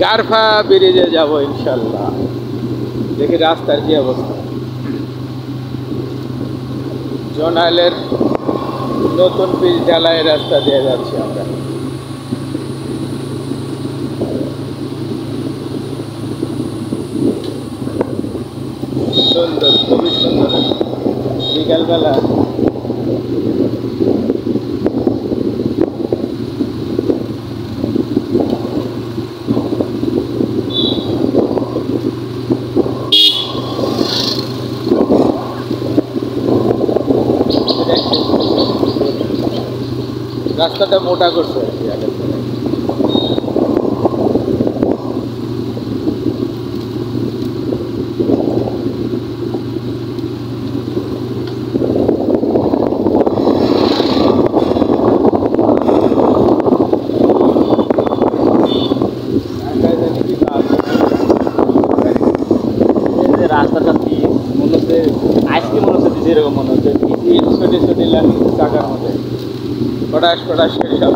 গারফা ব্রিজে যাব ইনশাল্লাহ। দেখি রাস্তার কি অবস্থা। জোনালের নতুন ব্রিজ ঢালাই রাস্তা দিয়ে যাচ্ছি আমরা। সুন্দর, খুবই সুন্দর। বিকালবেলা রাস্তাটা মোটা করছে পটাশ পটাশ করে সব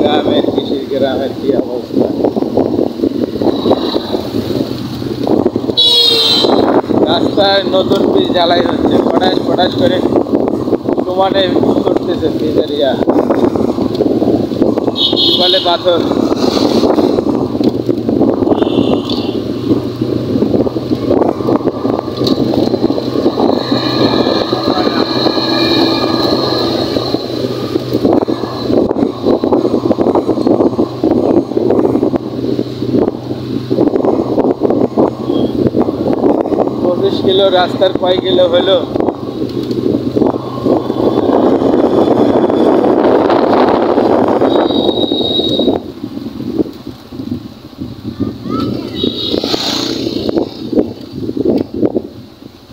গ্রামের কৃষির, গ্রামের কি অবস্থা? রাস্তায় নতুন বীজ জ্বালাই হচ্ছে পটাশ পটাশ করে সমানে করতেছে বীজারিয়া কি বলে পাথর? কিলো রাস্তার কয় কিলো হলো?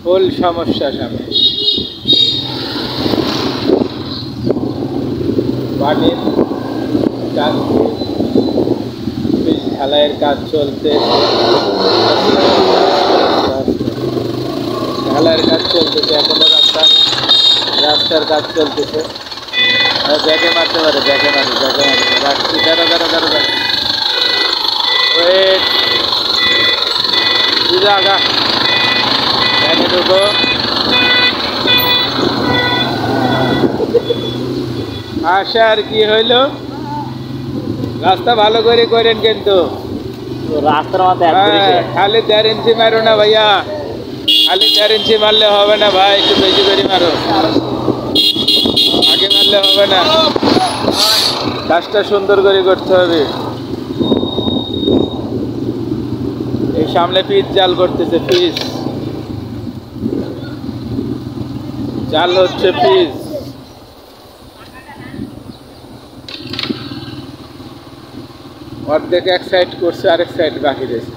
ফুল সমস্যা সামনে পানির ব্রিজ ঢালাইয়ের কাজ চলতে ঢালাইয়ের কাজ চলতেছে এখনও রাস্তা রাস্তার কাজ চলতেছে। আর ব্যাগে মারতে পারে ব্যাগে মারি ব্যাগে মারি। রাখছি দাঁড়া দাঁড়া দাঁড়া দাঁড়া। ওয়েট। বুঝা আগা। ব্যাগে ঢুকো। আশা আর কি হইল? রাস্তা ভালো করে করেন কিন্তু। রাস্তার এক হ্যাঁ, খালি দেড় ইঞ্চি মারো না ভাইয়া। খালি চার ইঞ্চি মারলে হবে না ভাই, একটু বেশি করে মারো। আগে মারলে হবে না। কাজটা সুন্দর করে করতে হবে। এই সামনে পিচ জাল করতেছে পিস জাল হচ্ছে পিস অর্ধেক এক সাইড করছে, আরেক সাইড বাকি রয়েছে।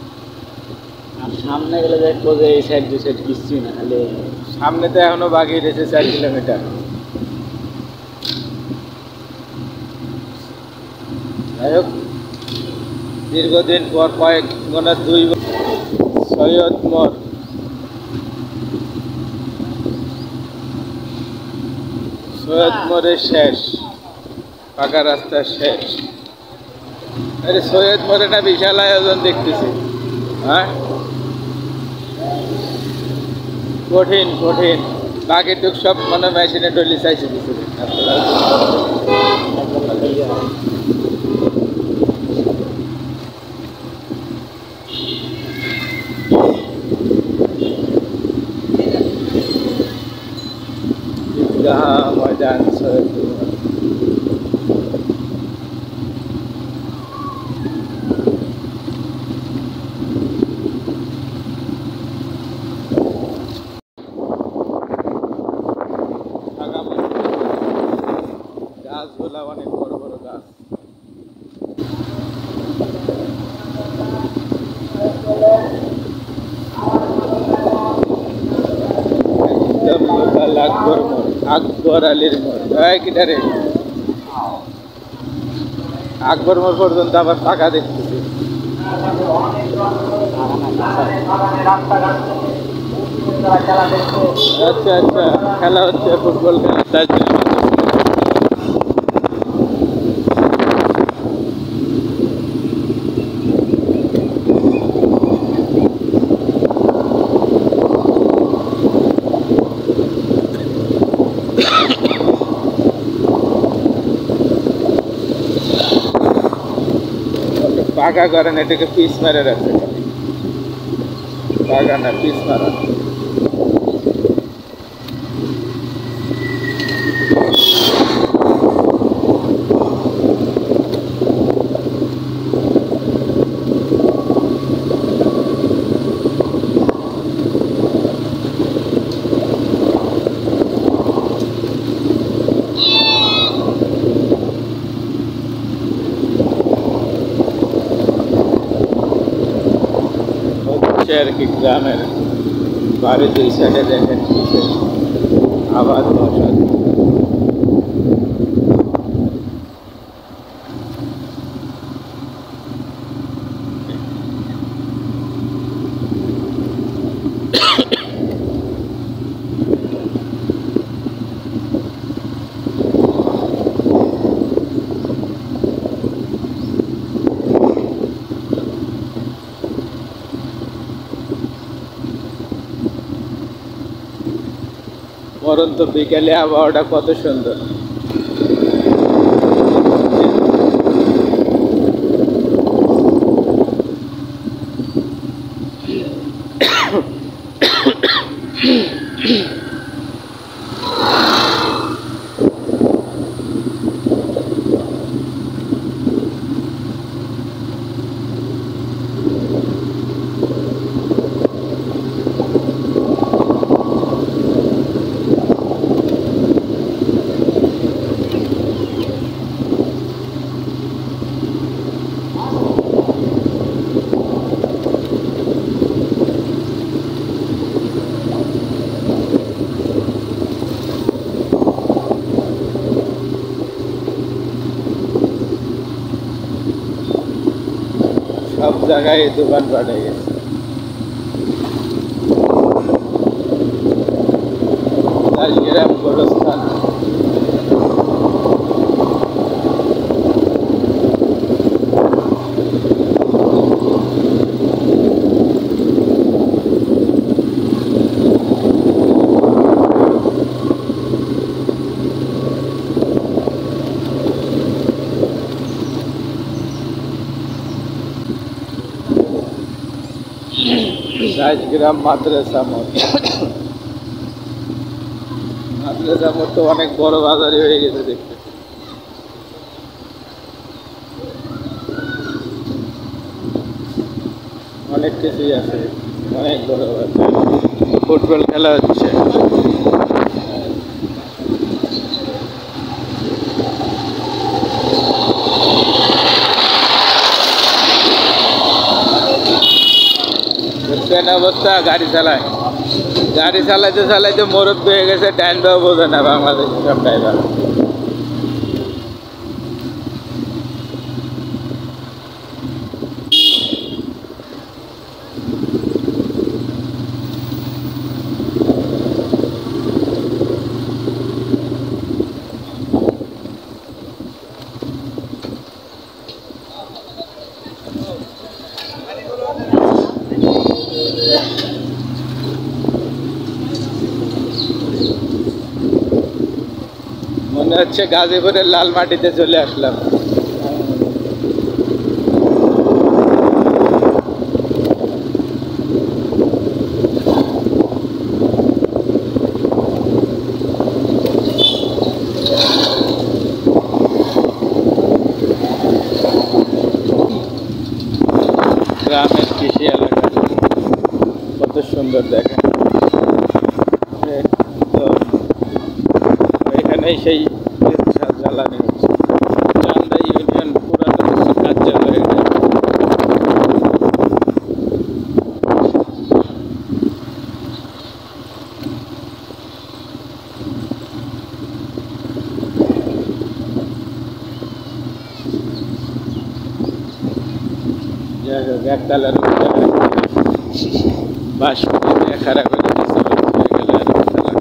সামনে গেলে দেখব যে এই সাইড দুই সাইড কিছুই না, খালি সামনে তো এখনও বাকি রয়েছে চার কিলোমিটার যাই হোক, দীর্ঘদিন পর কয়েক গোনা দুই সৈয়দ মোর। সৈয়দ মোড়ের শেষ, পাকা রাস্তা শেষ। আরে সৈয়দ মোড়ে না বিশাল আয়োজন দেখতেছি হ্যাঁ? কঠিন কঠিন। বাকিটুক সব মানে মেশিনে ডলি চাইছে কিছু। ময়দান বরালির মোড় এই কিটা রে আকবর মোড় পর্যন্ত আবার ফাঁকা দেখতেছি আচ্ছা আচ্ছা খেলা হচ্ছে ফুটবল খেলা তার জন্য ওকে পাকা করেন এটাকে পিস মেরে রাখতে পাকা না পিস মারা হচ্ছে আর কি গ্রামের বাড়ি দুই পরন্ত বিকেলে আবহাওয়াটা কত সুন্দর। জায়গায় দোকান পাঠে গেছে রাজগ্রাম মাদ্রাসা মোড় মাদ্রাসা মোড় তো অনেক বড় বাজারই হয়ে গেছে দেখতে। অনেক কিছুই আছে, অনেক বড় বাজার। ফুটবল খেলা হচ্ছে। অবস্থা গাড়ি চালায় গাড়ি চালাইতে চালাইতে মরদ হয়ে গেছে টাইম দেওয়া বোঝে না বাংলাদেশ সব ড্রাইভার হচ্ছে গাজীপুরের লাল মাটিতে চলে আসলাম। গ্রামের কৃষি এলাকা। কত সুন্দর দেখেন। এখানেই সেই যাই হোক একতলার উপরে বাসপতি দিয়ে খারাপ করে দিচ্ছে হয়ে গেল আর একতলা।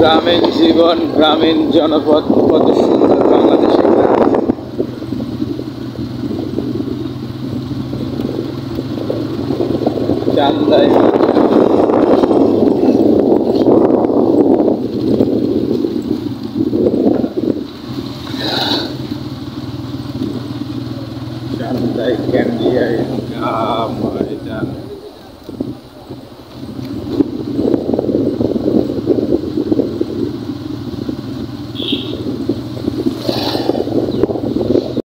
গ্রামীণ জীবন গ্রামীণ জনপদ কত সুন্দর বাংলাদেশে গ্রাম।